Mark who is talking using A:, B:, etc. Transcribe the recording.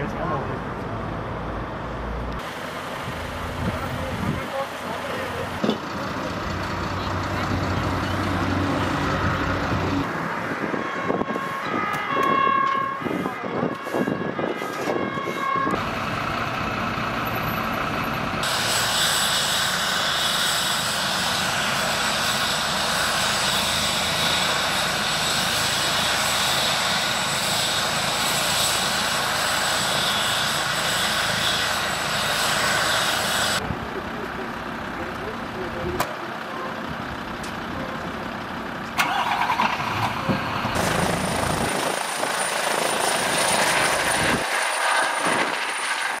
A: It's all over.